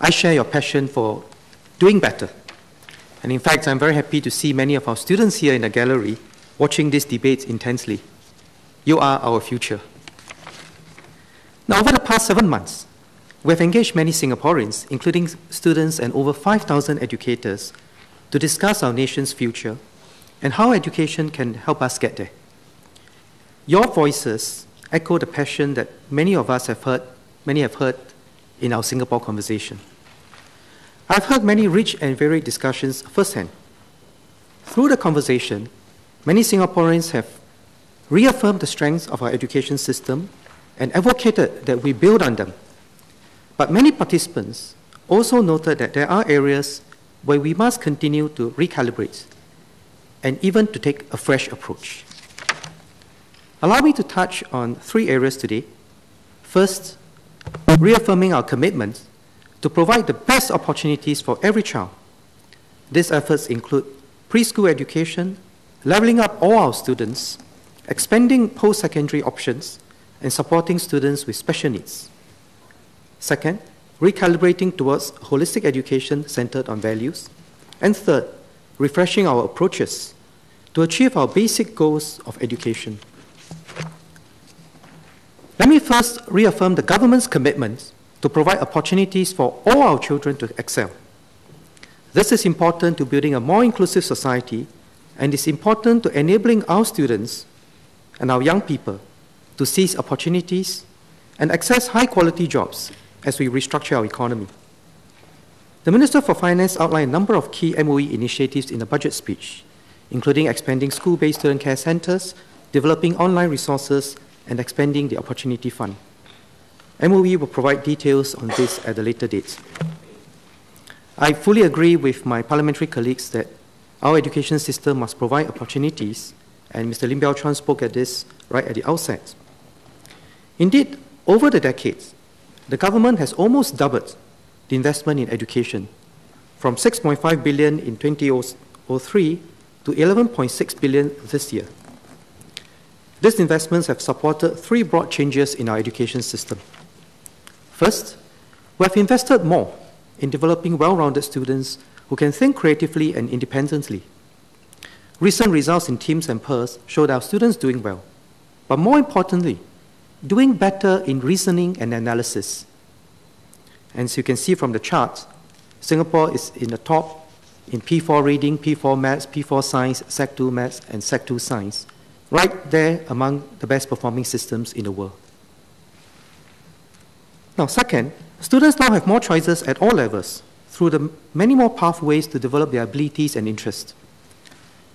I share your passion for doing better. And in fact, I'm very happy to see many of our students here in the gallery watching this debate intensely. You are our future. Now, over the past seven months, we have engaged many Singaporeans, including students and over 5,000 educators, to discuss our nation's future and how education can help us get there. Your voices echo the passion that many of us have heard, many have heard in our Singapore conversation. I've heard many rich and varied discussions firsthand. Through the conversation, many Singaporeans have reaffirmed the strengths of our education system and advocated that we build on them. But many participants also noted that there are areas where we must continue to recalibrate and even to take a fresh approach. Allow me to touch on three areas today. First, reaffirming our commitment to provide the best opportunities for every child. These efforts include preschool education, leveling up all our students, expanding post-secondary options, and supporting students with special needs. Second, recalibrating towards holistic education centered on values. And third, refreshing our approaches to achieve our basic goals of education. Let me first reaffirm the government's commitment to provide opportunities for all our children to excel. This is important to building a more inclusive society and is important to enabling our students and our young people to seize opportunities and access high quality jobs as we restructure our economy. The Minister for Finance outlined a number of key MOE initiatives in the budget speech, including expanding school based student care centers, developing online resources, and expanding the Opportunity Fund. MOE will provide details on this at a later date. I fully agree with my parliamentary colleagues that our education system must provide opportunities, and Mr. Lim Biow Chuan spoke at this right at the outset. Indeed, over the decades, the government has almost doubled the investment in education from 6.5 billion in 2003 to 11.6 billion this year. These investments have supported three broad changes in our education system. First, we have invested more in developing well-rounded students who can think creatively and independently. Recent results in TIMSS and PIRLS showed our students doing well, but more importantly, doing better in reasoning and analysis. And as you can see from the chart, Singapore is in the top in P4 reading, P4 maths, P4 science, Sec 2 maths, and Sec 2 science, right there among the best performing systems in the world. Now, second, students now have more choices at all levels through the many more pathways to develop their abilities and interests.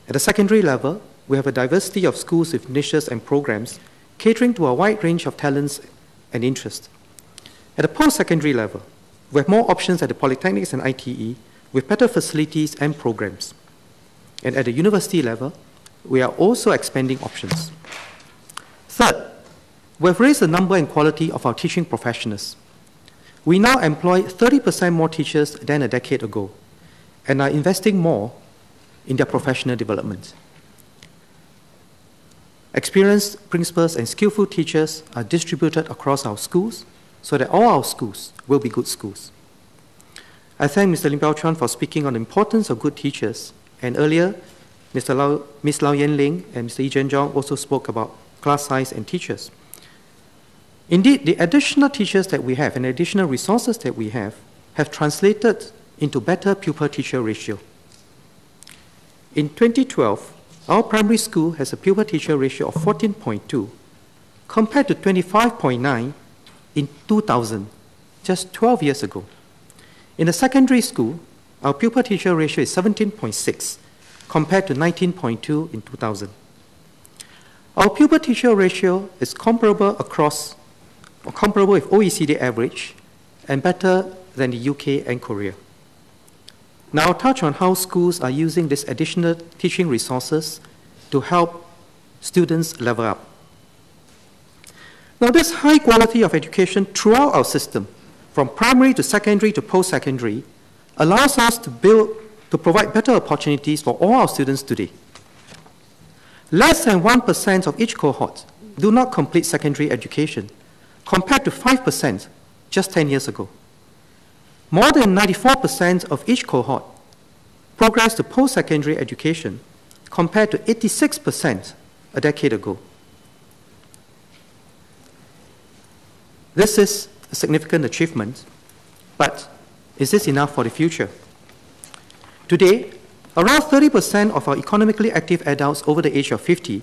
At the secondary level, we have a diversity of schools with niches and programs catering to a wide range of talents and interests. At the post-secondary level, we have more options at the polytechnics and ITE with better facilities and programs. And at the university level, we are also expanding options. Third, we have raised the number and quality of our teaching professionals. We now employ 30% more teachers than a decade ago and are investing more in their professional development. Experienced principals and skillful teachers are distributed across our schools so that all our schools will be good schools. I thank Mr. Lim Biow Chuan for speaking on the importance of good teachers, and earlier, Mr. Lau, Ms. Low Yen Ling and Mr. Jenn Jong also spoke about class size and teachers. Indeed, the additional teachers that we have and additional resources that we have have translated into better pupil-teacher ratio. In 2012, our primary school has a pupil-teacher ratio of 14.2 compared to 25.9 in 2000, just 12 years ago. In the secondary school, our pupil-teacher ratio is 17.6 compared to 19.2 in 2000. Our pupil-teacher ratio is comparable across, comparable with OECD average and better than the UK and Korea. Now I'll touch on how schools are using these additional teaching resources to help students level up. Now this high quality of education throughout our system, from primary to secondary to post-secondary, allows us to build, to provide better opportunities for all our students today. Less than 1% of each cohort do not complete secondary education, compared to 5% just 10 years ago. more than 94% of each cohort progress to post secondary education compared to 86% a decade ago. This is a significant achievement, but is this enough for the future? Today, around 30% of our economically active adults over the age of 50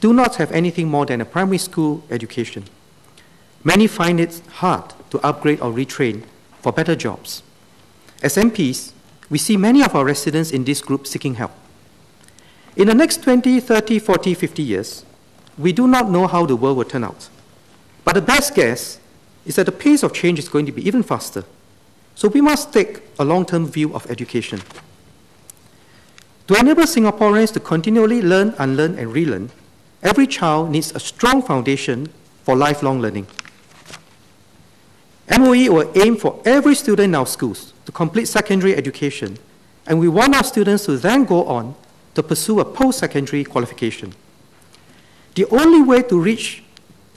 do not have anything more than a primary school education. Many find it hard to upgrade or retrain for better jobs. As MPs, we see many of our residents in this group seeking help. In the next 20, 30, 40, 50 years, we do not know how the world will turn out. But the best guess is that the pace of change is going to be even faster. So we must take a long term view of education. To enable Singaporeans to continually learn, unlearn, and relearn, every child needs a strong foundation for lifelong learning. MOE will aim for every student in our schools to complete secondary education, and we want our students to then go on to pursue a post secondary qualification. The only way to reach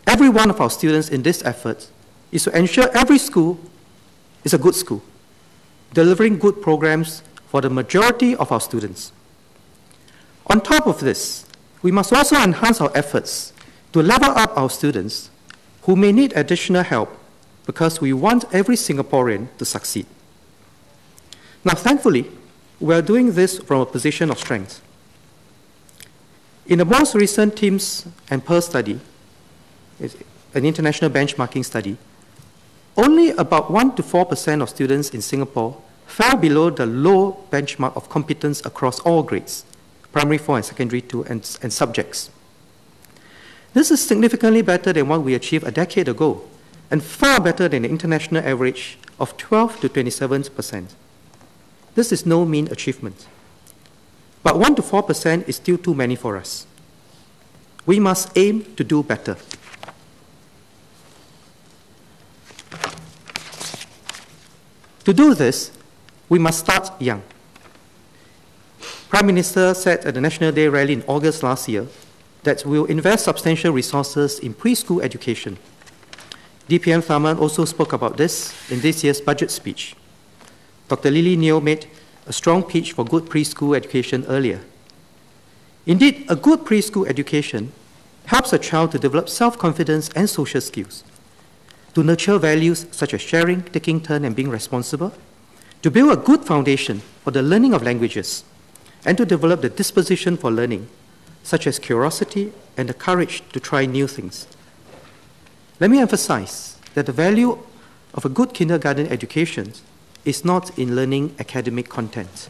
every one of our students in this effort is to ensure every school is a good school, delivering good programs for the majority of our students. On top of this, we must also enhance our efforts to level up our students who may need additional help because we want every Singaporean to succeed. Now, thankfully, we are doing this from a position of strength. In the most recent TIMSS and PIRLS study, an international benchmarking study, only about 1 to 4% of students in Singapore fell below the low benchmark of competence across all grades, primary 4 and secondary 2 and, and subjects. This is significantly better than what we achieved a decade ago, and far better than the international average of 12 to 27%. This is no mean achievement. But 1 to 4% is still too many for us. We must aim to do better. To do this, we must start young. Prime Minister said at the National Day rally in August last year that we will invest substantial resources in preschool education. DPM Tharman also spoke about this in this year's budget speech. Dr. Lily Neo made a strong pitch for good preschool education earlier. Indeed, a good preschool education helps a child to develop self confidence and social skills to nurture values such as sharing, taking turn, and being responsible, to build a good foundation for the learning of languages, and to develop the disposition for learning, such as curiosity and the courage to try new things. Let me emphasize that the value of a good kindergarten education is not in learning academic content.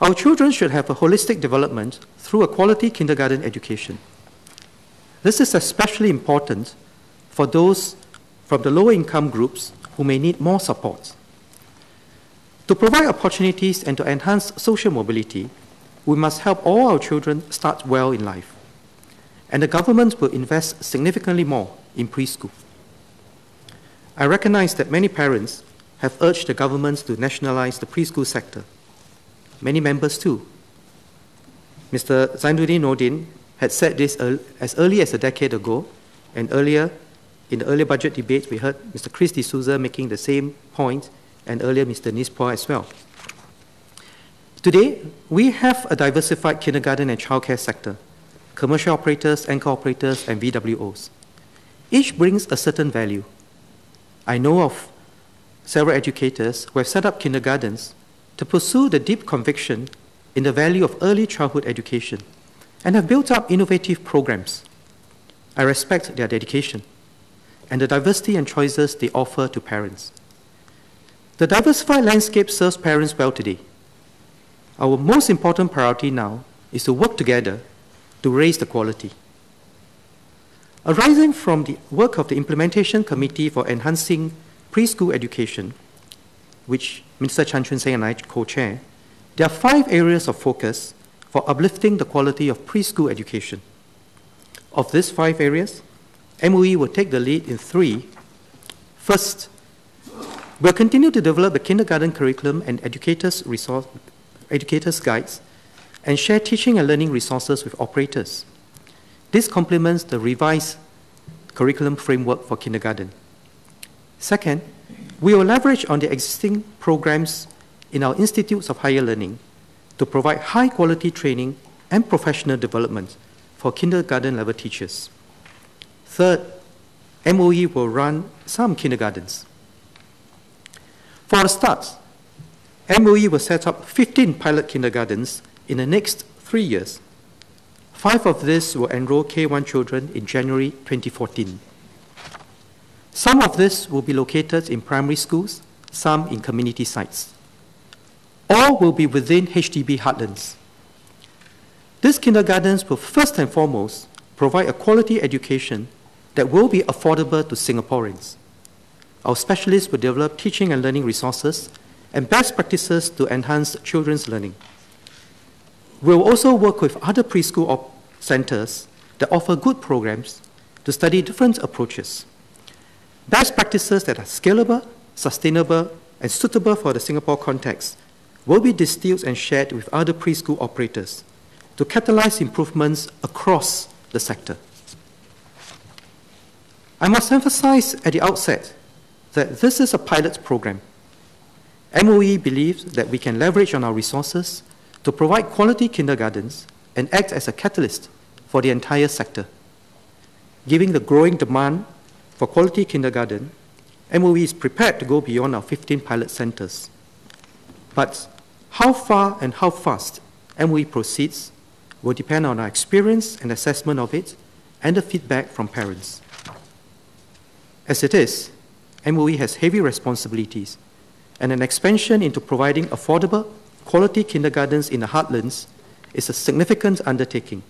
Our children should have a holistic development through a quality kindergarten education. This is especially important for those from the lower income groups who may need more support. To provide opportunities and to enhance social mobility, we must help all our children start well in life. And the government will invest significantly more in preschool. I recognize that many parents have urged the government to nationalize the preschool sector. Many members too. Mr. Zainuddin Nordin had said this as early as a decade ago, and earlier in the earlier budget debates, we heard Mr. Chris de Souza making the same point, and earlier Mr. Nispoa as well. Today, we have a diversified kindergarten and childcare sector, commercial operators, anchor operators, and VWOs. Each brings a certain value. I know of several educators who have set up kindergartens to pursue the deep conviction in the value of early childhood education and have built up innovative programs. I respect their dedication and the diversity and choices they offer to parents. The diversified landscape serves parents well today. Our most important priority now is to work together to raise the quality. Arising from the work of the Implementation Committee for Enhancing Preschool Education, which Minister Chan Chun Sing and I co chair, there are five areas of focus for uplifting the quality of preschool education. Of these five areas, MOE will take the lead in three. First, we'll continue to develop the kindergarten curriculum and educators, resource, educators guides and share teaching and learning resources with operators. This complements the revised curriculum framework for kindergarten. Second, We will leverage on the existing programs in our institutes of higher learning to provide high quality training and professional development for kindergarten level teachers. Third, MOE will run some kindergartens. For a start, MOE will set up 15 pilot kindergartens in the next three years. Five of these will enroll K1 children in January 2014. Some of this will be located in primary schools, some in community sites. All will be within HDB heartlands. These kindergartens will first and foremost provide a quality education that will be affordable to Singaporeans. Our specialists will develop teaching and learning resources and best practices to enhance children's learning. We will also work with other preschool centers that offer good programs to study different approaches. Best practices that are scalable, sustainable, and suitable for the Singapore context will be distilled and shared with other preschool operators to catalyze improvements across the sector. I must emphasize at the outset that this is a pilot program. MOE believes that we can leverage on our resources to provide quality kindergartens and act as a catalyst for the entire sector. Given the growing demand for quality kindergarten, MOE is prepared to go beyond our 15 pilot centers. But how far and how fast MOE proceeds will depend on our experience and assessment of it and the feedback from parents. As it is, MOE has heavy responsibilities, and an expansion into providing affordable, quality kindergartens in the heartlands is a significant undertaking.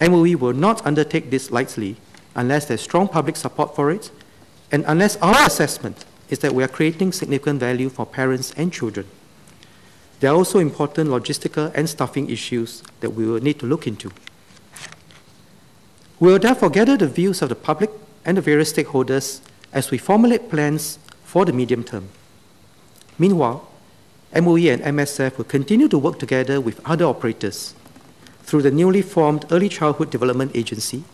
MOE will not undertake this lightly unless there's strong public support for it, and unless our assessment is that we are creating significant value for parents and children. There are also important logistical and staffing issues that we will need to look into. We will therefore gather the views of the public and the various stakeholders as we formulate plans for the medium term. Meanwhile, MOE and MSF will continue to work together with other operators through the newly formed Early Childhood Development Agency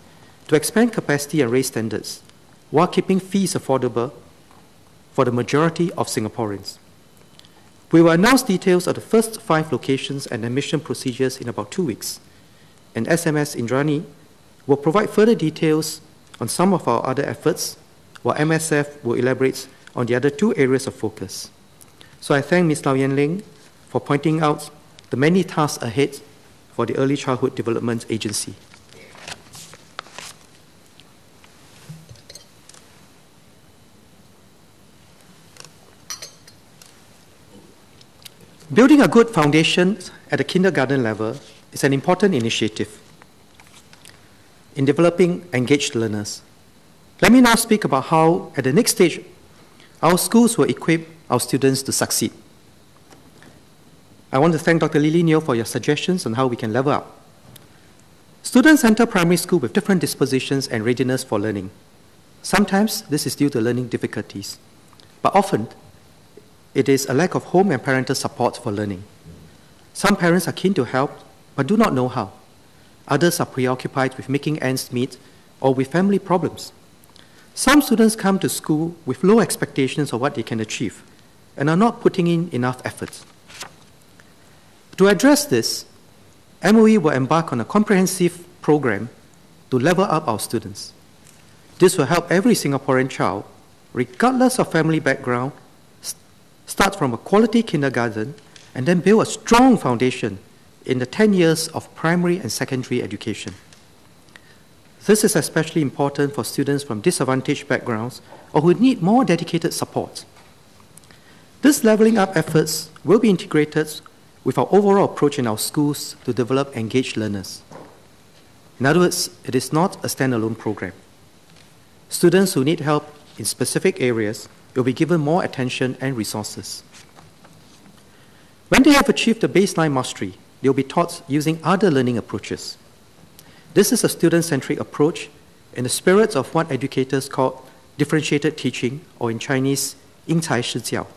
to expand capacity and raise standards while keeping fees affordable for the majority of Singaporeans. We will announce details of the first five locations and admission procedures in about two weeks, and SMS Indranee will provide further details on some of our other efforts, while MSF will elaborate on the other two areas of focus. So I thank Ms. Low Yen Ling for pointing out the many tasks ahead for the Early Childhood Development Agency. Building a good foundation at the kindergarten level is an important initiative in developing engaged learners. Let me now speak about how, at the next stage, our schools will equip our students to succeed. I want to thank Dr. Lily Neo for your suggestions on how we can level up. Students enter primary school with different dispositions and readiness for learning. Sometimes this is due to learning difficulties, but often it is a lack of home and parental support for learning. Some parents are keen to help, but do not know how. Others are preoccupied with making ends meet or with family problems. Some students come to school with low expectations of what they can achieve and are not putting in enough effort. To address this, MOE will embark on a comprehensive program to level up our students. This will help every Singaporean child, regardless of family background, start from a quality kindergarten and then build a strong foundation in the 10 years of primary and secondary education. This is especially important for students from disadvantaged backgrounds or who need more dedicated support. This leveling up efforts will be integrated with our overall approach in our schools to develop engaged learners. In other words, it is not a standalone program. Students who need help in specific areas will be given more attention and resources. When they have achieved the baseline mastery, they'll be taught using other learning approaches. This is a student centric approach in the spirit of what educators call differentiated teaching, or in Chinese, 因材施教.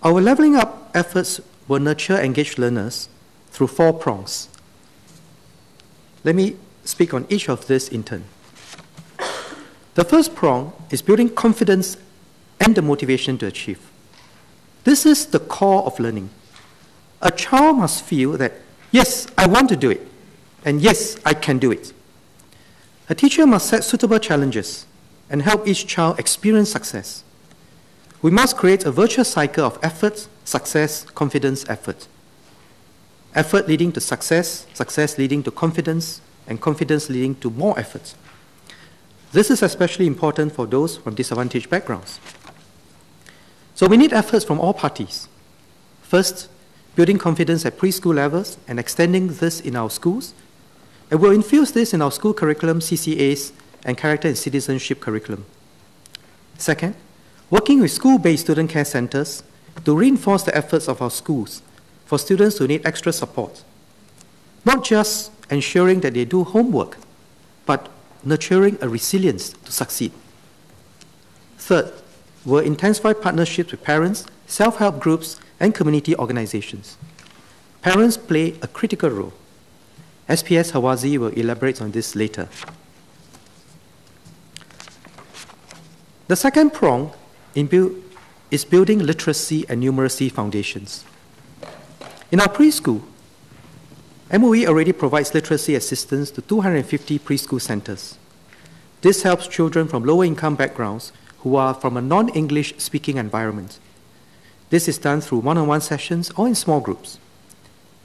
Our leveling up efforts will nurture engaged learners through four prongs. Let me speak on each of these in turn. The first prong is building confidence and the motivation to achieve. This is the core of learning. A child must feel that, yes, I want to do it, and yes, I can do it. A teacher must set suitable challenges and help each child experience success. We must create a virtuous cycle of effort, success, confidence, effort. Effort leading to success, success leading to confidence, and confidence leading to more effort. This is especially important for those from disadvantaged backgrounds. So we need efforts from all parties. First, building confidence at preschool levels and extending this in our schools. And we'll infuse this in our school curriculum, CCAs, and character and citizenship curriculum. Second, working with school-based student care centers to reinforce the efforts of our schools for students who need extra support. Not just ensuring that they do homework, but nurturing a resilience to succeed. Third, we'll intensify partnerships with parents, self help groups, and community organizations. Parents play a critical role. SPS Hawazi will elaborate on this later. The second prong build, is building literacy and numeracy foundations. In our preschool, MOE already provides literacy assistance to 250 preschool centers. This helps children from lower income backgrounds who are from a non English speaking environment. This is done through one on one sessions or in small groups.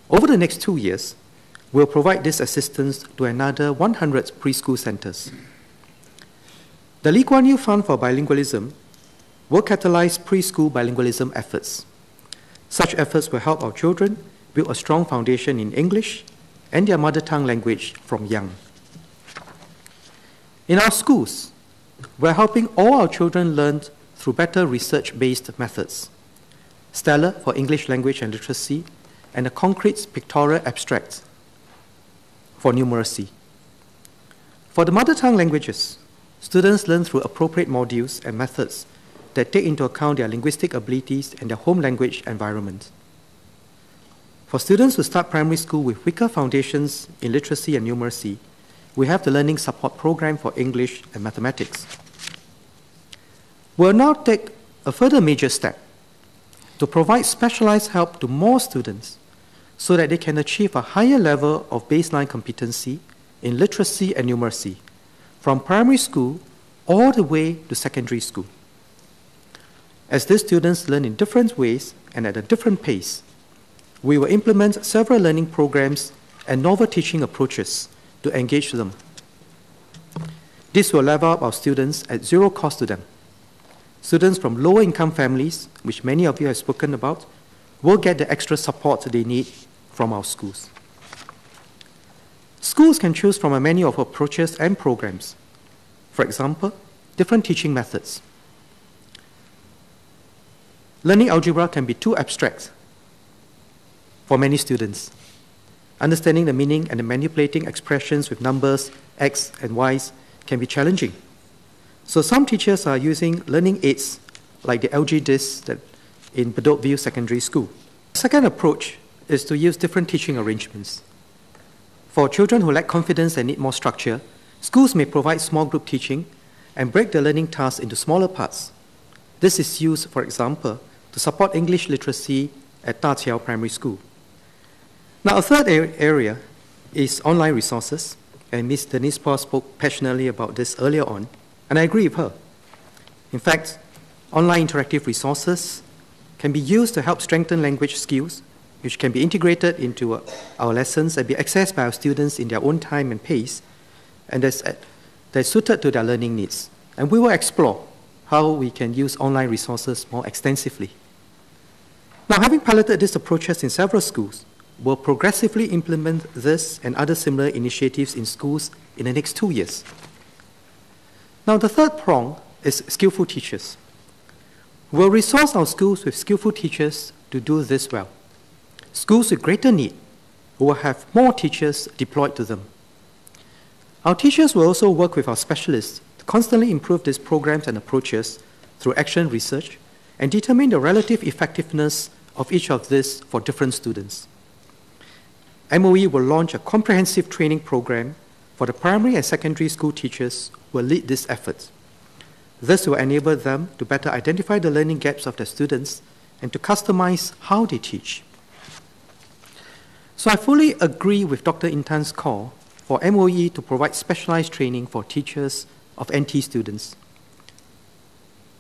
Over the next two years, we'll provide this assistance to another 100 preschool centers. The Lee Kuan Yew Fund for Bilingualism will catalyze preschool bilingualism efforts. Such efforts will help our children build a strong foundation in English and their mother tongue language from young. In our schools, we're helping all our children learn through better research based methods. Stellar for English language and literacy, and the concrete pictorial abstract for numeracy. For the mother tongue languages, students learn through appropriate modules and methods that take into account their linguistic abilities and their home language environment. For students who start primary school with weaker foundations in literacy and numeracy, we have the Learning Support Program for English and Mathematics. We'll now take a further major step to provide specialized help to more students so that they can achieve a higher level of baseline competency in literacy and numeracy from primary school all the way to secondary school. As these students learn in different ways and at a different pace, we will implement several learning programs and novel teaching approaches to engage them. This will level up our students at zero cost to them. Students from lower income families, which many of you have spoken about, will get the extra support they need from our schools. Schools can choose from a menu of approaches and programs. For example, different teaching methods. Learning algebra can be too abstract for many students understanding the meaning and the manipulating expressions with numbers, x and y's, can be challenging. So some teachers are using learning aids like the AlgeDisc that in Bedok View Secondary School. Second approach is to use different teaching arrangements. For children who lack confidence and need more structure, schools may provide small group teaching and break the learning tasks into smaller parts. This is used, for example, to support English literacy at Da Qiao Primary School. Now, a third area is online resources, and Ms. Denise Phua spoke passionately about this earlier on, and I agree with her. In fact, online interactive resources can be used to help strengthen language skills, which can be integrated into uh, our lessons and be accessed by our students in their own time and pace, and that's, uh, that's suited to their learning needs. And we will explore how we can use online resources more extensively. Now, having piloted these approaches in several schools, we'll progressively implement this and other similar initiatives in schools in the next two years. Now, the third prong is skillful teachers. We'll resource our schools with skillful teachers to do this well. Schools with greater need will have more teachers deployed to them. Our teachers will also work with our specialists to constantly improve these programs and approaches through action research and determine the relative effectiveness of each of these for different students. MOE will launch a comprehensive training program for the primary and secondary school teachers will lead this effort. This will enable them to better identify the learning gaps of their students and to customize how they teach. So I fully agree with Dr. Intan's call for MOE to provide specialized training for teachers of NT students.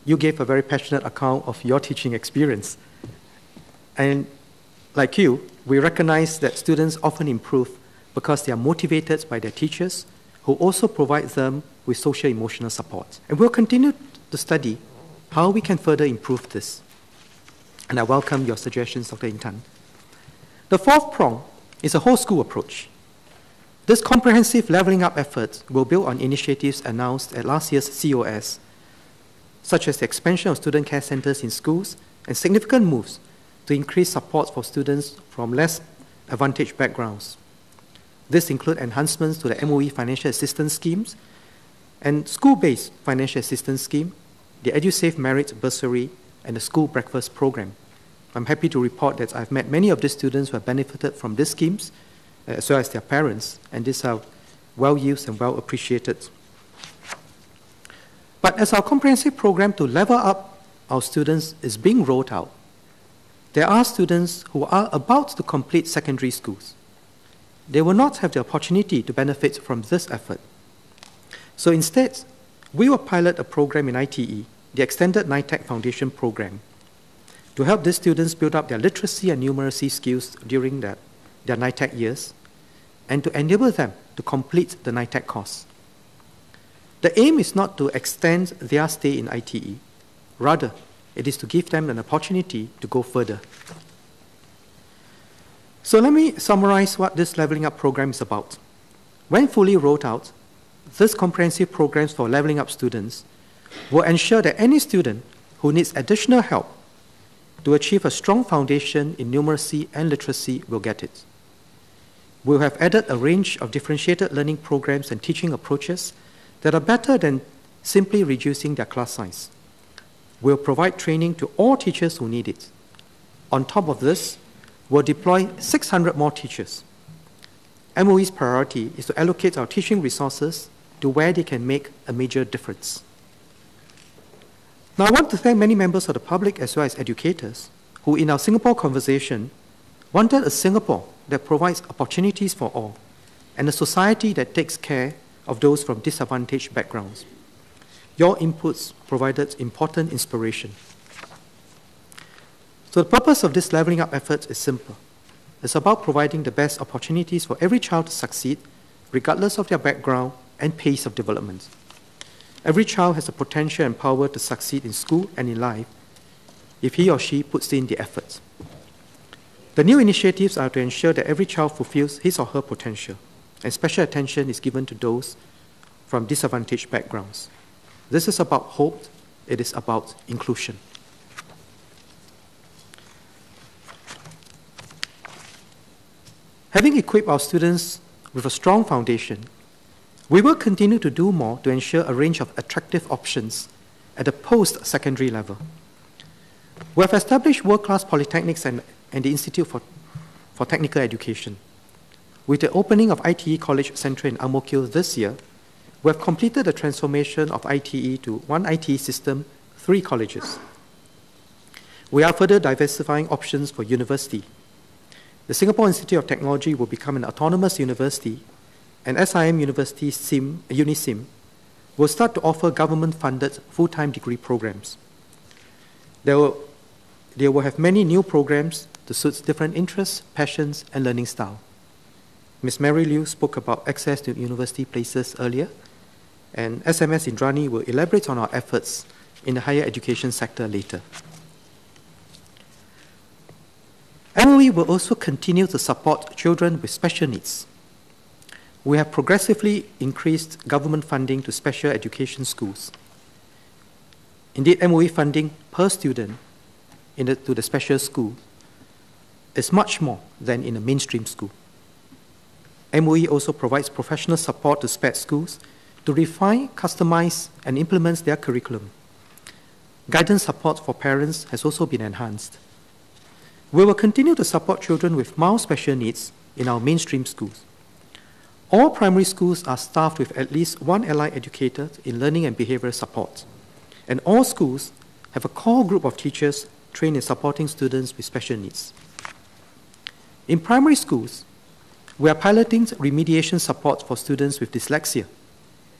You gave a very passionate account of your teaching experience. And like you, we recognize that students often improve because they are motivated by their teachers who also provide them with social emotional support. And we'll continue to study how we can further improve this. And I welcome your suggestions, Dr. Intan. The fourth prong is a whole school approach. This comprehensive leveling up effort will build on initiatives announced at last year's COS, such as the expansion of student care centers in schools and significant moves to increase support for students from less advantaged backgrounds. This includes enhancements to the MOE financial assistance schemes and school-based financial assistance scheme, the EduSave Merit Bursary, and the school breakfast program. I'm happy to report that I've met many of the students who have benefited from these schemes uh, as well as their parents, and these are well used and well appreciated. But as our comprehensive program to level up our students is being rolled out, there are students who are about to complete secondary schools. They will not have the opportunity to benefit from this effort. So instead, we will pilot a program in ITE, the Extended NITEC Foundation Program, to help these students build up their literacy and numeracy skills during their their NITEC years and to enable them to complete the NITEC course. The aim is not to extend their stay in ITE, rather, it is to give them an opportunity to go further. So let me summarize what this leveling up program is about. When fully rolled out, this comprehensive programs for leveling up students will ensure that any student who needs additional help to achieve a strong foundation in numeracy and literacy will get it. We'll have added a range of differentiated learning programs and teaching approaches that are better than simply reducing their class size. We'll provide training to all teachers who need it. On top of this, we'll deploy 600 more teachers. MOE's priority is to allocate our teaching resources to where they can make a major difference. Now, I want to thank many members of the public as well as educators who, in our Singapore conversation, wanted a Singapore that provides opportunities for all and a society that takes care of those from disadvantaged backgrounds. Your inputs provided important inspiration. So, the purpose of this leveling up effort is simple it's about providing the best opportunities for every child to succeed, regardless of their background and pace of development. Every child has the potential and power to succeed in school and in life if he or she puts in the effort. The new initiatives are to ensure that every child fulfills his or her potential, and special attention is given to those from disadvantaged backgrounds. This is about hope, it is about inclusion. Having equipped our students with a strong foundation, we will continue to do more to ensure a range of attractive options at the post secondary level. We have established world class polytechnics and and the Institute for, for Technical Education. With the opening of ITE College Central in Ang Mo Kio this year, we have completed the transformation of ITE to one ITE system, three colleges. We are further diversifying options for university. The Singapore Institute of Technology will become an autonomous university, and SIM University SIM, UniSIM will start to offer government-funded full-time degree programs. There will, they will have many new programs to suit different interests, passions, and learning style. Ms. Mary Liew spoke about access to university places earlier, and SMS Indranee will elaborate on our efforts in the higher education sector later. MOE will also continue to support children with special needs. We have progressively increased government funding to special education schools. Indeed, MOE funding per student the, to the special school is much more than in a mainstream school. MOE also provides professional support to SPED schools to refine, customize, and implement their curriculum. Guidance support for parents has also been enhanced. We will continue to support children with mild special needs in our mainstream schools. All primary schools are staffed with at least one allied educator in learning and behavioral support. and all schools have a core group of teachers trained in supporting students with special needs. In primary schools, we are piloting remediation support for students with dyslexia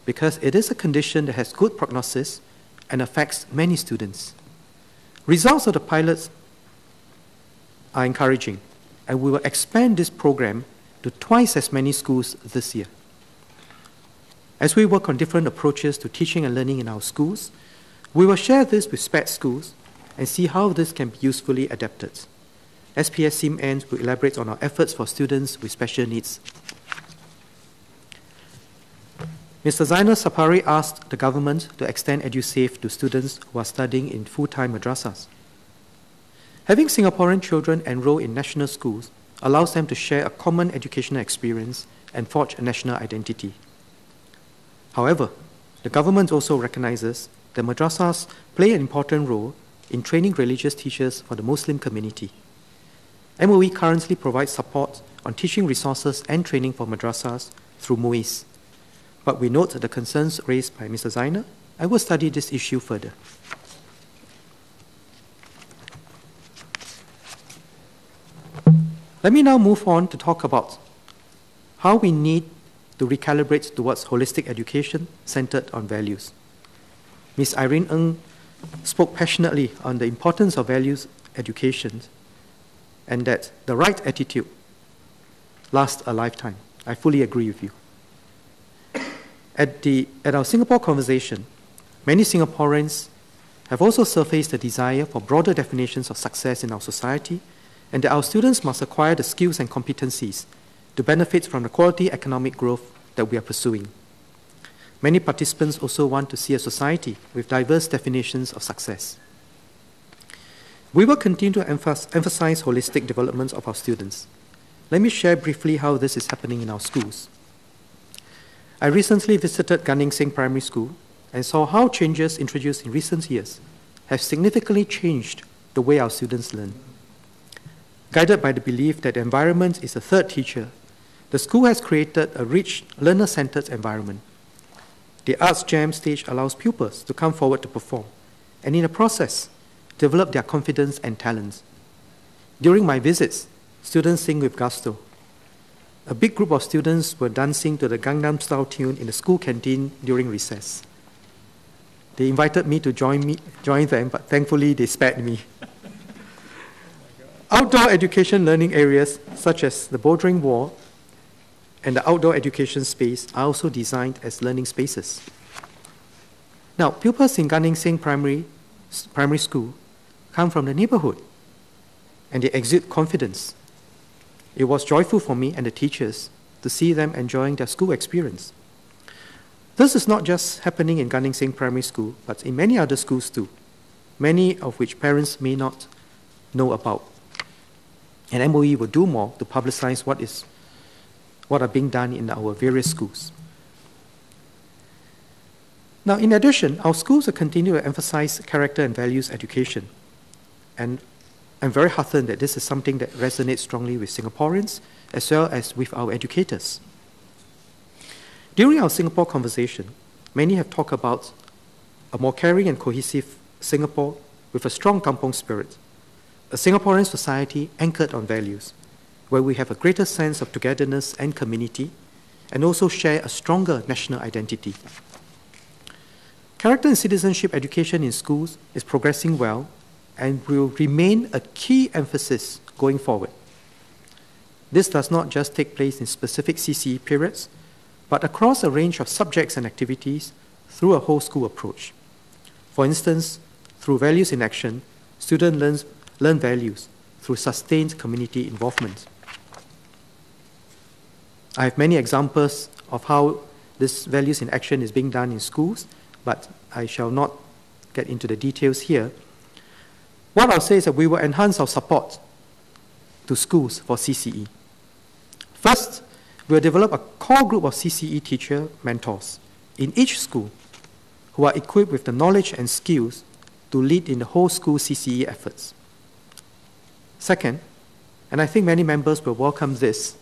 because it is a condition that has good prognosis and affects many students. Results of the pilots are encouraging, and we will expand this program to twice as many schools this year. As we work on different approaches to teaching and learning in our schools, we will share this with SPED schools and see how this can be usefully adapted. SPS Sim Ann will elaborate on our efforts for students with special needs. Mr. Zainal Sapari asked the government to extend EduSave to students who are studying in full-time madrasas. Having Singaporean children enroll in national schools allows them to share a common educational experience and forge a national identity. However, the government also recognizes that madrasas play an important role in training religious teachers for the Muslim community. MOE currently provides support on teaching resources and training for madrasas through MUIS. But we note the concerns raised by Mr. Zainal. I will study this issue further. Let me now move on to talk about how we need to recalibrate towards holistic education centered on values. Ms. Irene Ng spoke passionately on the importance of values education and that the right attitude lasts a lifetime. I fully agree with you. At, the, at our Singapore conversation, many Singaporeans have also surfaced a desire for broader definitions of success in our society and that our students must acquire the skills and competencies to benefit from the quality economic growth that we are pursuing. Many participants also want to see a society with diverse definitions of success. We will continue to emphasize holistic development of our students. Let me share briefly how this is happening in our schools. I recently visited Gan Eng Seng Primary School and saw how changes introduced in recent years have significantly changed the way our students learn. Guided by the belief that the environment is a third teacher, the school has created a rich, learner centered environment. The Arts Jam stage allows pupils to come forward to perform, and in the process, develop their confidence and talents. During my visits, students sing with gusto. A big group of students were dancing to the Gangnam style tune in the school canteen during recess. They invited me to join, me, join them, but thankfully they spared me. Outdoor education learning areas such as the bouldering wall and the outdoor education space are also designed as learning spaces. Now, pupils in Gan Seng Primary, Primary School come from the neighborhood and they exude confidence. It was joyful for me and the teachers to see them enjoying their school experience. This is not just happening in Gan Seng Primary School, but in many other schools too, many of which parents may not know about. And MOE will do more to publicize what, is, what are being done in our various schools. Now, in addition, our schools will continue to emphasize character and values education. And I'm very heartened that this is something that resonates strongly with Singaporeans as well as with our educators. During our Singapore conversation, many have talked about a more caring and cohesive Singapore with a strong kampong spirit a Singaporean society anchored on values, where we have a greater sense of togetherness and community, and also share a stronger national identity. Character and citizenship education in schools is progressing well and will remain a key emphasis going forward. This does not just take place in specific CCE periods, but across a range of subjects and activities through a whole school approach. For instance, through Values in Action, student learns learn values through sustained community involvement. I have many examples of how this values in action is being done in schools, but I shall not get into the details here. What I'll say is that we will enhance our support to schools for CCE. First, we'll develop a core group of CCE teacher mentors in each school who are equipped with the knowledge and skills to lead in the whole school CCE efforts. Second, and I think many members will welcome this,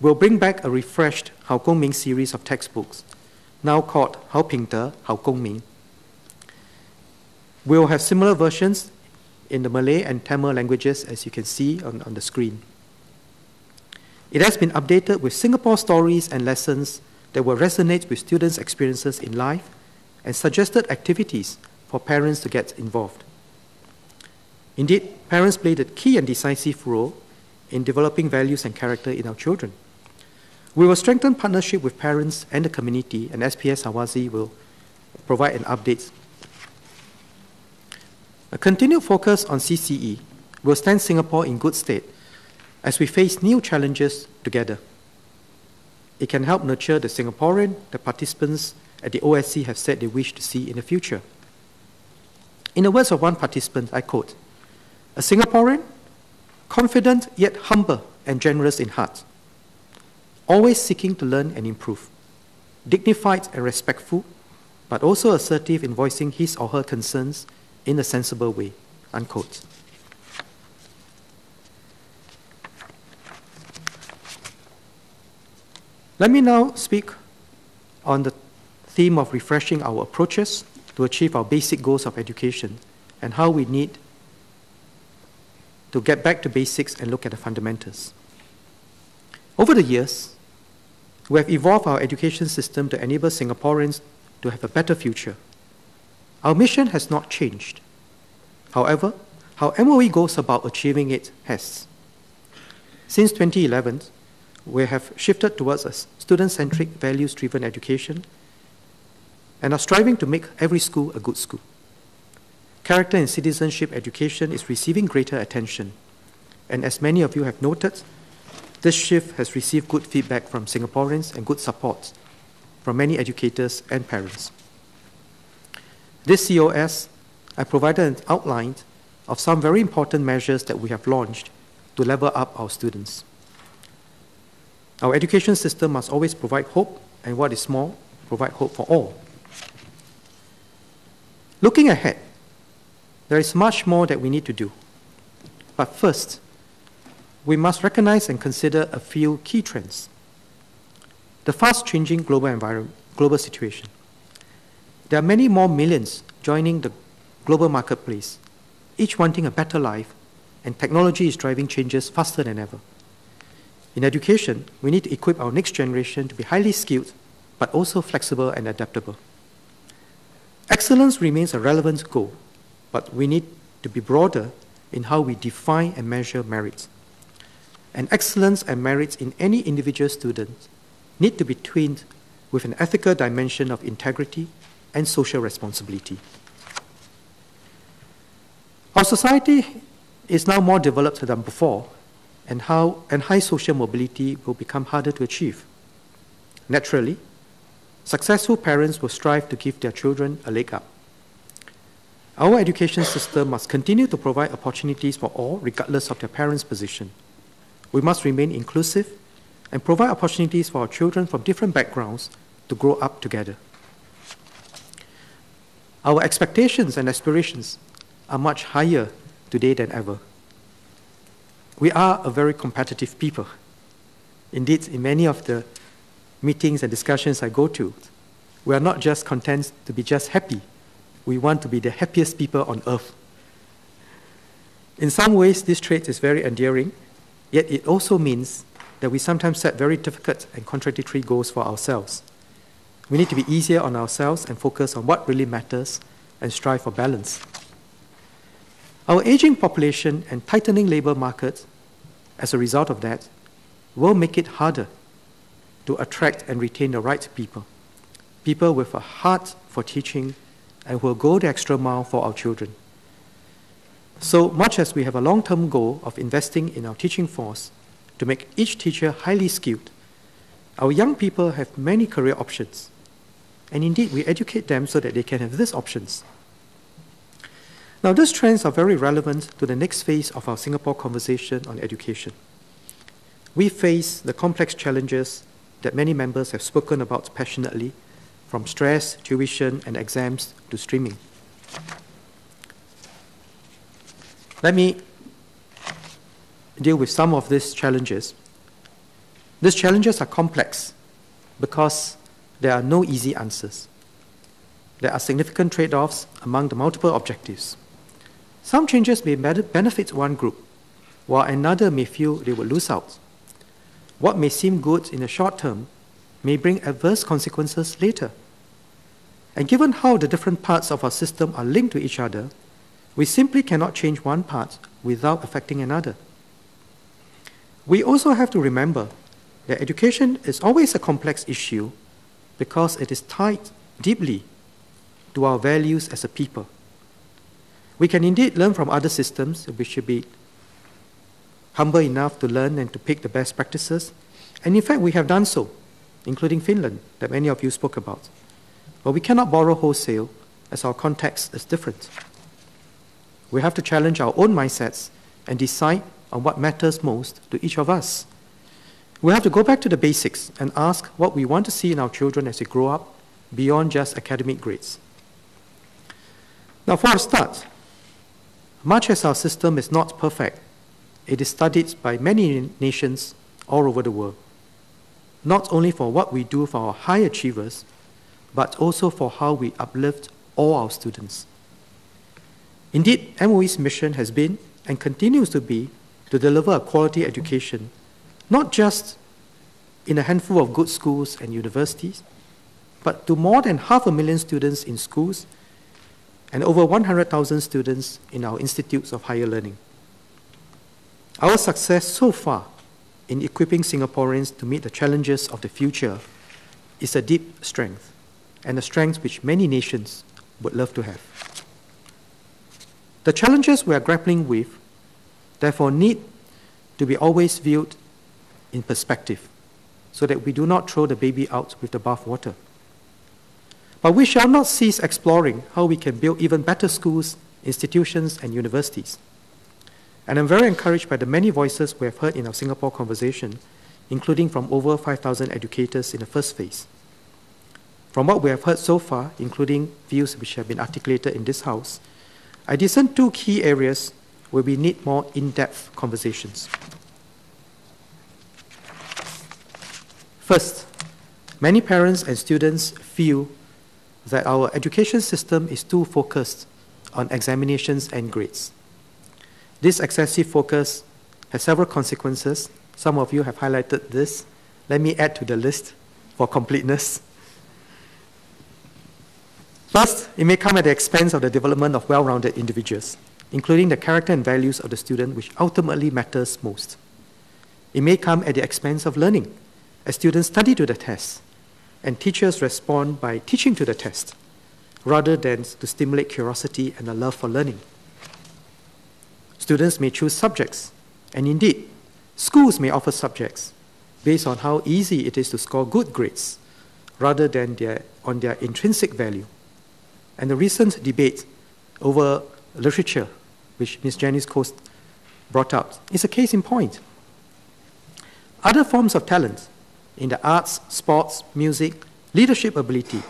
we'll bring back a refreshed Hao Gong Ming series of textbooks, now called Hao Ping De, Hao Gong Ming. We will have similar versions in the Malay and Tamil languages as you can see on, on the screen. It has been updated with Singapore stories and lessons that will resonate with students' experiences in life and suggested activities for parents to get involved. Indeed, parents play a key and decisive role in developing values and character in our children. We will strengthen partnership with parents and the community, and SPS Hawazi will provide an update. A continued focus on CCE will stand Singapore in good stead as we face new challenges together. It can help nurture the Singaporean the participants at the OSC have said they wish to see in the future. In the words of one participant, I quote, a Singaporean, confident yet humble and generous in heart, always seeking to learn and improve, dignified and respectful, but also assertive in voicing his or her concerns in a sensible way. Unquote. Let me now speak on the theme of refreshing our approaches to achieve our basic goals of education and how we need to get back to basics and look at the fundamentals. Over the years, we have evolved our education system to enable Singaporeans to have a better future. Our mission has not changed. However, how MOE goes about achieving it has. Since 2011, we have shifted towards a student centric, values driven education and are striving to make every school a good school. Character and citizenship education is receiving greater attention, and as many of you have noted, this shift has received good feedback from Singaporeans and good support from many educators and parents. This COS, I provided an outline of some very important measures that we have launched to level up our students. Our education system must always provide hope, and what is small, provide hope for all. Looking ahead, there is much more that we need to do. But first, we must recognize and consider a few key trends. The fast changing global environment, global situation. There are many more millions joining the global marketplace, each wanting a better life, and technology is driving changes faster than ever. In education, we need to equip our next generation to be highly skilled, but also flexible and adaptable. Excellence remains a relevant goal, but we need to be broader in how we define and measure merit. And excellence and merit in any individual student need to be twinned with an ethical dimension of integrity and social responsibility. Our society is now more developed than before, and, how, and high social mobility will become harder to achieve. Naturally, successful parents will strive to give their children a leg up. Our education system must continue to provide opportunities for all, regardless of their parents' position. We must remain inclusive and provide opportunities for our children from different backgrounds to grow up together. Our expectations and aspirations are much higher today than ever. We are a very competitive people. Indeed, in many of the meetings and discussions I go to, we are not just content to be just happy. We want to be the happiest people on earth. In some ways, this trait is very endearing, yet it also means that we sometimes set very difficult and contradictory goals for ourselves. We need to be easier on ourselves and focus on what really matters and strive for balance. Our aging population and tightening labor market, as a result of that, will make it harder to attract and retain the right people. People with a heart for teaching and will go the extra mile for our children. So much as we have a long term goal of investing in our teaching force to make each teacher highly skilled, our young people have many career options. And indeed, we educate them so that they can have these options. Now, these trends are very relevant to the next phase of our Singapore conversation on education. We face the complex challenges that many members have spoken about passionately, from stress, tuition, and exams to streaming. Let me deal with some of these challenges. These challenges are complex because there are no easy answers. there are significant trade offs among the multiple objectives. Some changes may benefit one group, while another may feel they will lose out. What may seem good in the short term may bring adverse consequences later. And given how the different parts of our system are linked to each other, we simply cannot change one part without affecting another. We also have to remember that education is always a complex issue because it is tied deeply to our values as a people. We can indeed learn from other systems. We should be humble enough to learn and to pick the best practices. And in fact, we have done so, including Finland, that many of you spoke about. But we cannot borrow wholesale as our context is different. We have to challenge our own mindsets and decide on what matters most to each of us. We have to go back to the basics and ask what we want to see in our children as they grow up beyond just academic grades. Now, for a start, much as our system is not perfect, it is studied by many nations all over the world, not only for what we do for our high achievers, but also for how we uplift all our students. Indeed, MOE's mission has been and continues to be to deliver a quality education, not just in a handful of good schools and universities, but to more than half a million students in schools and over 100,000 students in our institutes of higher learning. Our success so far in equipping Singaporeans to meet the challenges of the future is a deep strength, and the strength which many nations would love to have. The challenges we are grappling with therefore need to be always viewed in perspective so that we do not throw the baby out with the bathwater. But we shall not cease exploring how we can build even better schools, institutions, and universities. And I'm very encouraged by the many voices we have heard in our Singapore conversation, including from over 5,000 educators in the first phase. From what we have heard so far, including views which have been articulated in this House, I discern two key areas where we need more in depth conversations. First, many parents and students feel that our education system is too focused on examinations and grades. This excessive focus has several consequences. Some of you have highlighted this. Let me add to the list for completeness. First, it may come at the expense of the development of well rounded individuals, including the character and values of the student, which ultimately matters most. It may come at the expense of learning, as students study to the test, and teachers respond by teaching to the test, rather than to stimulate curiosity and a love for learning. Students may choose subjects, and indeed, schools may offer subjects based on how easy it is to score good grades, rather than their, on their intrinsic value. And the recent debate over literature, which Ms. Janice Coast brought up, is a case in point. Other forms of talent in the arts, sports, music, leadership ability,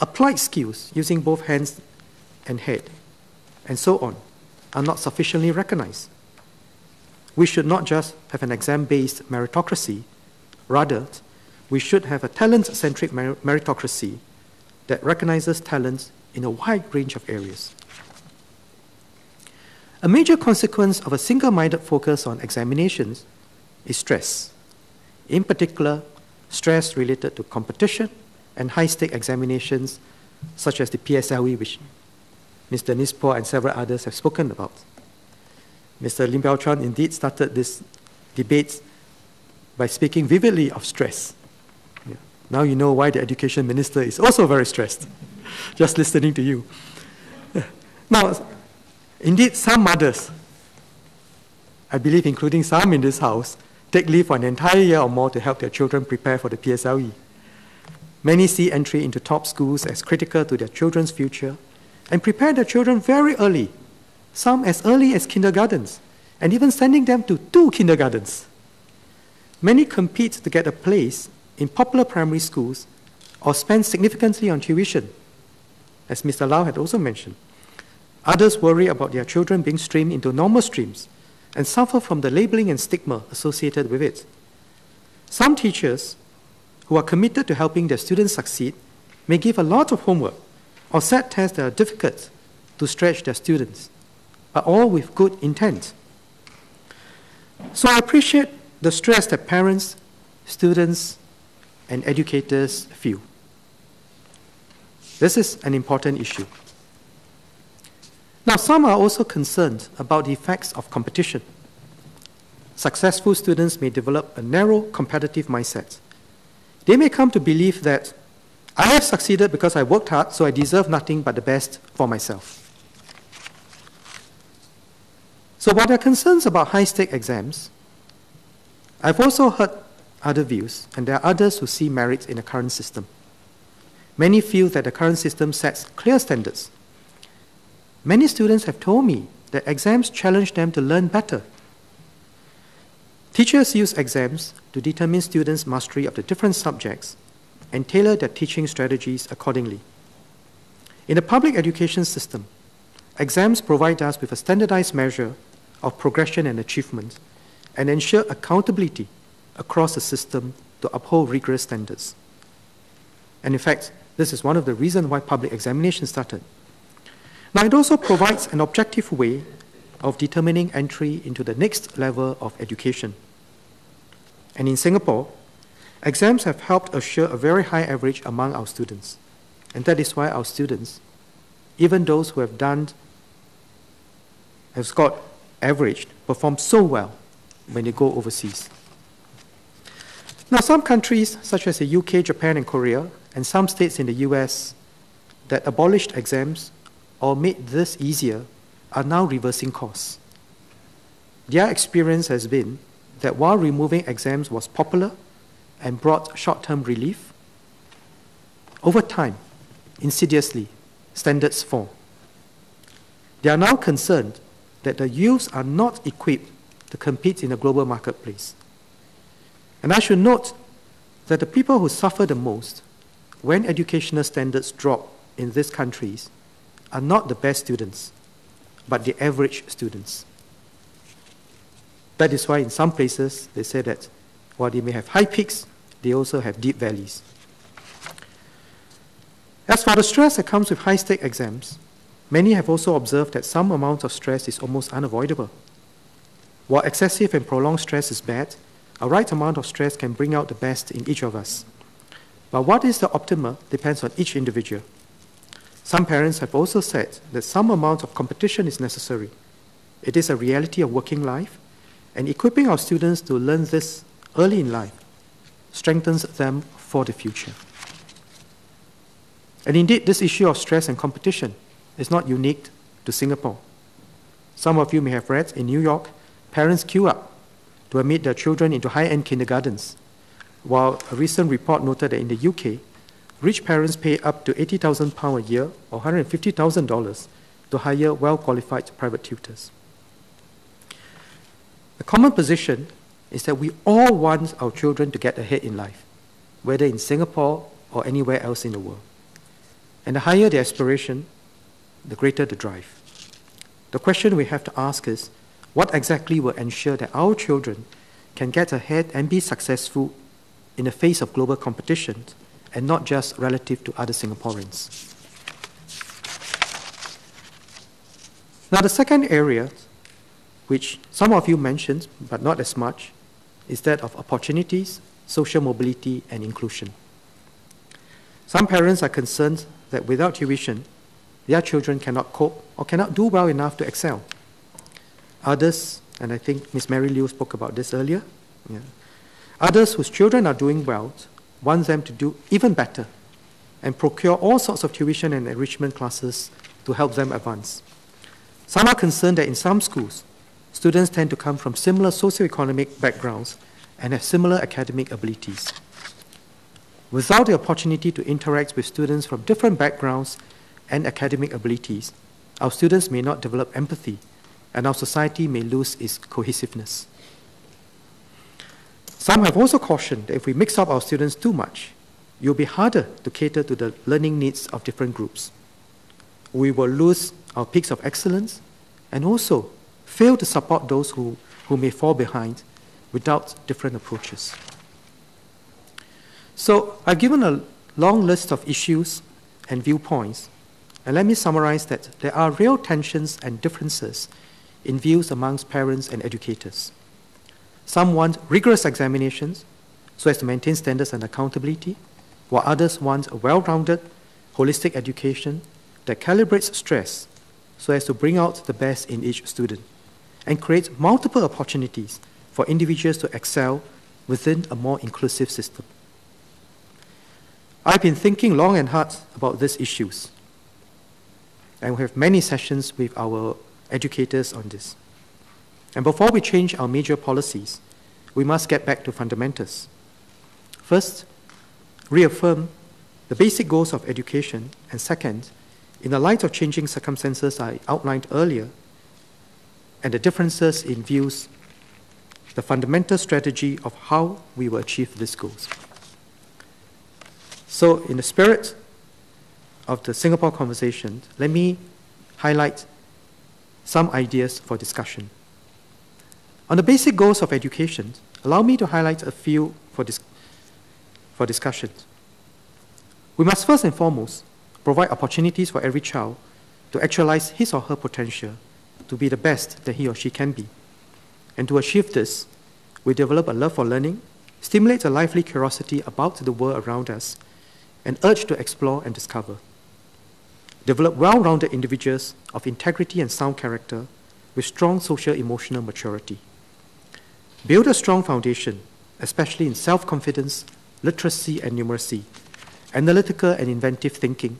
applied skills using both hands and head, and so on are not sufficiently recognized. We should not just have an exam based meritocracy, rather, we should have a talent centric meritocracy that recognizes talents in a wide range of areas. A major consequence of a single minded focus on examinations is stress, in particular, stress related to competition and high stake examinations such as the PSLE, which Mr. Nispo and several others have spoken about. Mr. Lim Biow Chuan indeed started this debate by speaking vividly of stress. Now you know why the education minister is also very stressed, just listening to you. Now, indeed, some mothers, I believe including some in this house, take leave for an entire year or more to help their children prepare for the PSLE. Many see entry into top schools as critical to their children's future and prepare their children very early, some as early as kindergartens, and even sending them to two kindergartens. Many compete to get a place in popular primary schools or spend significantly on tuition, as Mr. Lau had also mentioned. Others worry about their children being streamed into normal streams and suffer from the labeling and stigma associated with it. Some teachers who are committed to helping their students succeed may give a lot of homework or set tests that are difficult to stretch their students, but all with good intent. So I appreciate the stress that parents, students, and educators feel. This is an important issue. Now, some are also concerned about the effects of competition. Successful students may develop a narrow competitive mindset. They may come to believe that I have succeeded because I worked hard, so I deserve nothing but the best for myself. So, while there are concerns about high stake exams, I've also heard other views, and there are others who see merit in the current system. Many feel that the current system sets clear standards. Many students have told me that exams challenge them to learn better. Teachers use exams to determine students' mastery of the different subjects and tailor their teaching strategies accordingly. In the public education system, exams provide us with a standardized measure of progression and achievement and ensure accountability across the system to uphold rigorous standards. And in fact, this is one of the reasons why public examination started. Now, it also provides an objective way of determining entry into the next level of education. And in Singapore, exams have helped assure a very high average among our students. And that is why our students, even those who have done, have scored average, perform so well when they go overseas. Now, some countries, such as the UK, Japan, and Korea, and some states in the US that abolished exams or made this easier are now reversing course. Their experience has been that while removing exams was popular and brought short term relief, over time, insidiously, standards fall. They are now concerned that the youths are not equipped to compete in the global marketplace. And I should note that the people who suffer the most when educational standards drop in these countries are not the best students, but the average students. That is why in some places they say that while they may have high peaks, they also have deep valleys. As for the stress that comes with high stake exams, many have also observed that some amount of stress is almost unavoidable. While excessive and prolonged stress is bad, a right amount of stress can bring out the best in each of us. But what is the optimal depends on each individual. Some parents have also said that some amount of competition is necessary. It is a reality of working life, and equipping our students to learn this early in life strengthens them for the future. And indeed, this issue of stress and competition is not unique to Singapore. Some of you may have read in New York, parents queue up to admit their children into high end kindergartens, while a recent report noted that in the UK, rich parents pay up to £80,000 a year or $150,000 to hire well qualified private tutors. The common position is that we all want our children to get ahead in life, whether in Singapore or anywhere else in the world. And the higher the aspiration, the greater the drive. The question we have to ask is what exactly will ensure that our children can get ahead and be successful in the face of global competition and not just relative to other Singaporeans? Now, the second area, which some of you mentioned, but not as much, is that of opportunities, social mobility, and inclusion. Some parents are concerned that without tuition, their children cannot cope or cannot do well enough to excel. Others, and I think Ms. Mary Liew spoke about this earlier, yeah. others whose children are doing well want them to do even better and procure all sorts of tuition and enrichment classes to help them advance. Some are concerned that in some schools, students tend to come from similar socioeconomic backgrounds and have similar academic abilities. Without the opportunity to interact with students from different backgrounds and academic abilities, our students may not develop empathy and our society may lose its cohesiveness. Some have also cautioned that if we mix up our students too much, it will be harder to cater to the learning needs of different groups. We will lose our peaks of excellence and also fail to support those who, who may fall behind without different approaches. So I've given a long list of issues and viewpoints And let me summarize that there are real tensions and differences in views amongst parents and educators. Some want rigorous examinations so as to maintain standards and accountability, while others want a well rounded, holistic education that calibrates stress so as to bring out the best in each student and create multiple opportunities for individuals to excel within a more inclusive system. I've been thinking long and hard about these issues, and we have many sessions with our educators on this. And before we change our major policies, we must get back to fundamentals. First, reaffirm the basic goals of education, and second, in the light of changing circumstances I outlined earlier and the differences in views, the fundamental strategy of how we will achieve these goals. So, in the spirit of the Singapore conversation, let me highlight some ideas for discussion. On the basic goals of education, allow me to highlight a few for, dis- for discussion. We must first and foremost provide opportunities for every child to actualize his or her potential to be the best that he or she can be. And to achieve this, we develop a love for learning, stimulate a lively curiosity about the world around us, and urge to explore and discover. Develop well rounded individuals of integrity and sound character with strong social emotional maturity. Build a strong foundation, especially in self confidence, literacy and numeracy, analytical and inventive thinking,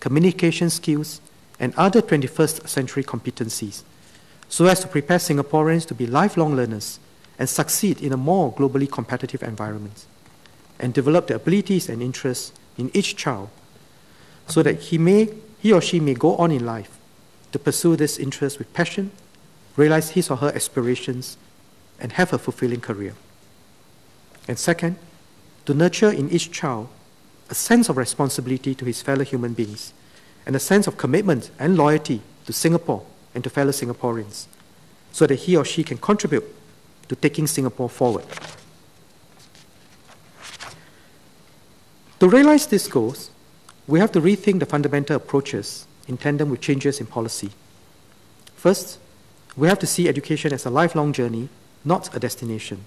communication skills, and other 21st century competencies, so as to prepare Singaporeans to be lifelong learners and succeed in a more globally competitive environment, and develop the abilities and interests in each child so that he, may, he or she may go on in life to pursue this interest with passion, realize his or her aspirations, and have a fulfilling career. And second, to nurture in each child a sense of responsibility to his fellow human beings and a sense of commitment and loyalty to Singapore and to fellow Singaporeans so that he or she can contribute to taking Singapore forward. To realize these goals, we have to rethink the fundamental approaches in tandem with changes in policy. First, we have to see education as a lifelong journey, not a destination.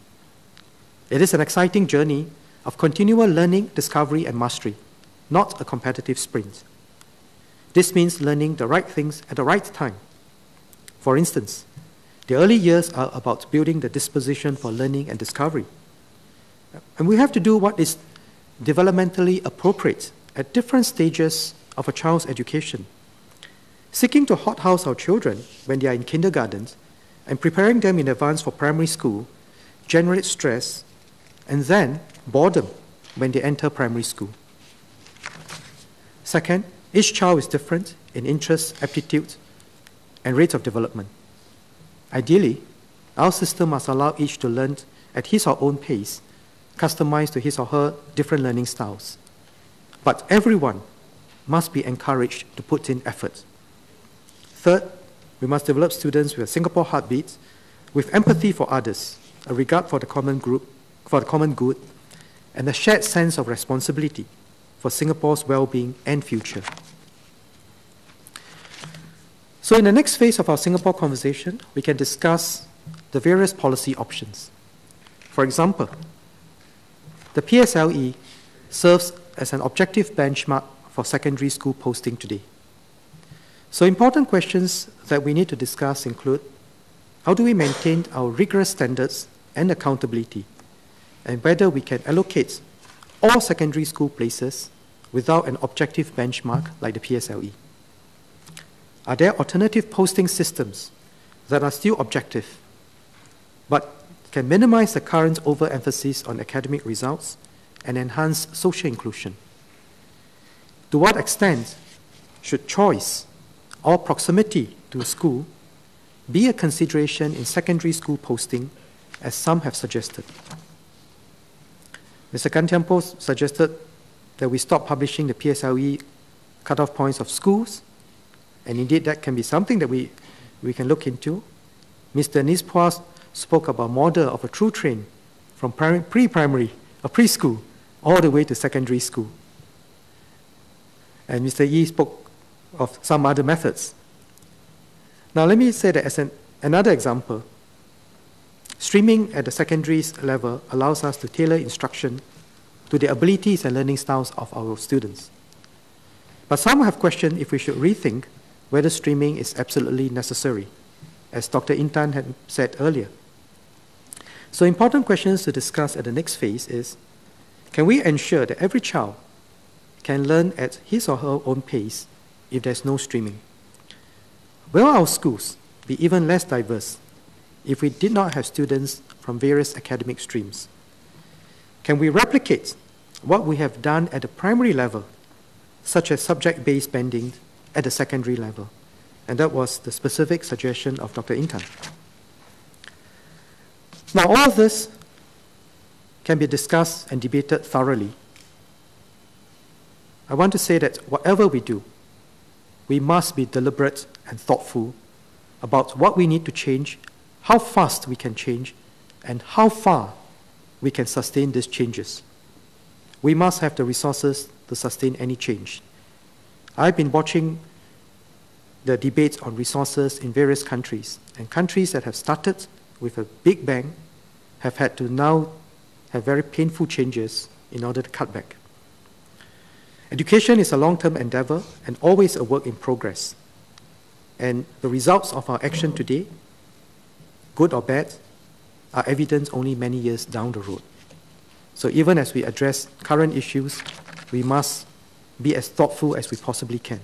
It is an exciting journey of continual learning, discovery, and mastery, not a competitive sprint. This means learning the right things at the right time. For instance, the early years are about building the disposition for learning and discovery. And we have to do what is developmentally appropriate at different stages of a child's education. Seeking to hothouse our children when they are in kindergarten and preparing them in advance for primary school generates stress and then boredom when they enter primary school. Second, each child is different in interests, aptitudes, and rate of development. Ideally, our system must allow each to learn at his or her own pace, customized to his or her different learning styles. But everyone must be encouraged to put in effort. Third, we must develop students with a Singapore heartbeat, with empathy for others, a regard for the common group, for the common good, and a shared sense of responsibility for Singapore's well-being and future. So in the next phase of our Singapore conversation, we can discuss the various policy options. For example, the PSLE serves as an objective benchmark for secondary school posting today. So important questions that we need to discuss include how do we maintain our rigorous standards and accountability and whether we can allocate all secondary school places without an objective benchmark like the PSLE. Are there alternative posting systems that are still objective but can minimize the current overemphasis on academic results and enhance social inclusion? To what extent should choice or proximity to a school be a consideration in secondary school posting, as some have suggested? Mr. Poh suggested that we stop publishing the PSLE cutoff points of schools, and indeed that can be something that we, we can look into. Mr. Nis spoke about model of a through train from pre-primary or preschool all the way to secondary school. And Mr. Yi spoke of some other methods. Now, let me say that as an, another example, streaming at the secondary level allows us to tailor instruction to the abilities and learning styles of our students. But some have questioned if we should rethink whether streaming is absolutely necessary, as Dr. Intan had said earlier. So important questions to discuss at the next phase is, can we ensure that every child can learn at his or her own pace if there's no streaming? Will our schools be even less diverse if we did not have students from various academic streams? Can we replicate what we have done at the primary level, such as subject-based banding at the secondary level? And that was the specific suggestion of Dr. Intan. Now, all of this can be discussed and debated thoroughly. I want to say that whatever we do, we must be deliberate and thoughtful about what we need to change, how fast we can change, and how far we can sustain these changes. We must have the resources to sustain any change. I've been watching the debates on resources in various countries, and countries that have started with a big bang have had to now have very painful changes in order to cut back. Education is a long term endeavor and always a work in progress. And the results of our action today, good or bad, are evident only many years down the road. So even as we address current issues, we must be as thoughtful as we possibly can.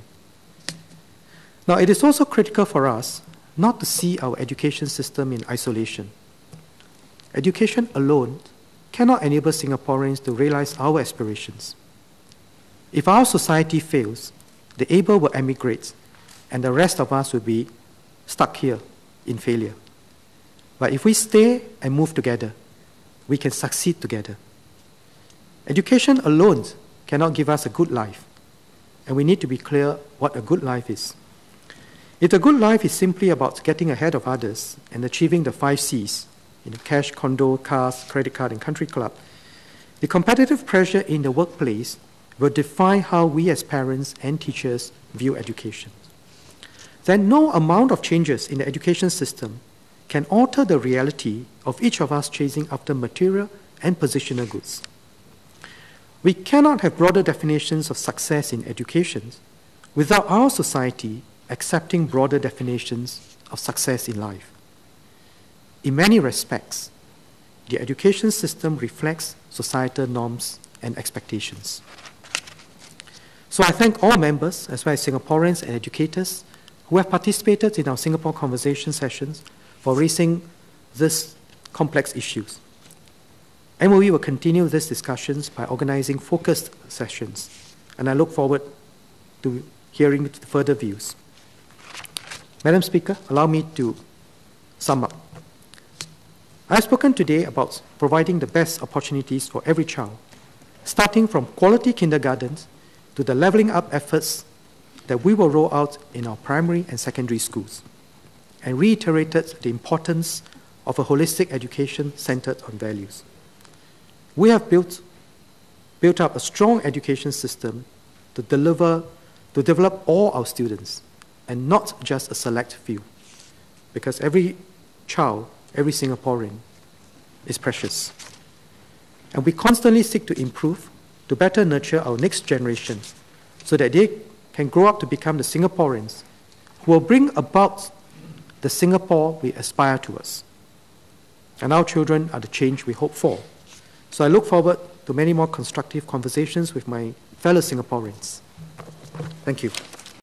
Now, it is also critical for us not to see our education system in isolation. Education alone cannot enable Singaporeans to realize our aspirations. If our society fails, the able will emigrate, and the rest of us will be stuck here in failure. But if we stay and move together, we can succeed together. Education alone cannot give us a good life, and we need to be clear what a good life is. If a good life is simply about getting ahead of others and achieving the five C's, know, cash, condo, cars, credit card, and country club, the competitive pressure in the workplace will define how we as parents and teachers view education. Then no amount of changes in the education system can alter the reality of each of us chasing after material and positional goods. We cannot have broader definitions of success in education without our society accepting broader definitions of success in life. In many respects, the education system reflects societal norms and expectations. So I thank all members, as well as Singaporeans and educators, who have participated in our Singapore Conversation sessions for raising these complex issues. MOE will continue these discussions by organizing focused sessions, and I look forward to hearing further views. Madam Speaker, allow me to sum up. I've spoken today about providing the best opportunities for every child, starting from quality kindergartens to the leveling up efforts that we will roll out in our primary and secondary schools, and reiterated the importance of a holistic education centered on values. We have built, built up a strong education system to deliver, to develop all our students, and not just a select few, because every child, every Singaporean is precious. And we constantly seek to improve to better nurture our next generation so that they can grow up to become the Singaporeans who will bring about the Singapore we aspire to us. And our children are the change we hope for. So I look forward to many more constructive conversations with my fellow Singaporeans. Thank you.